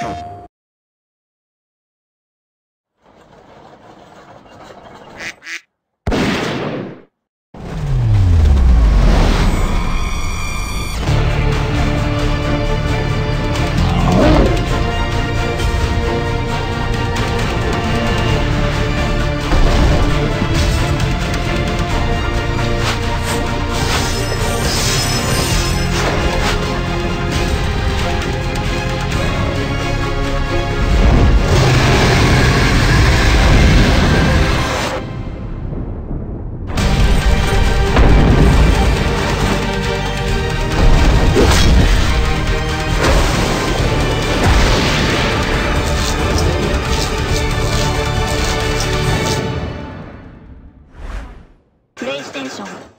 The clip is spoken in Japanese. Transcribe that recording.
you プレイステーション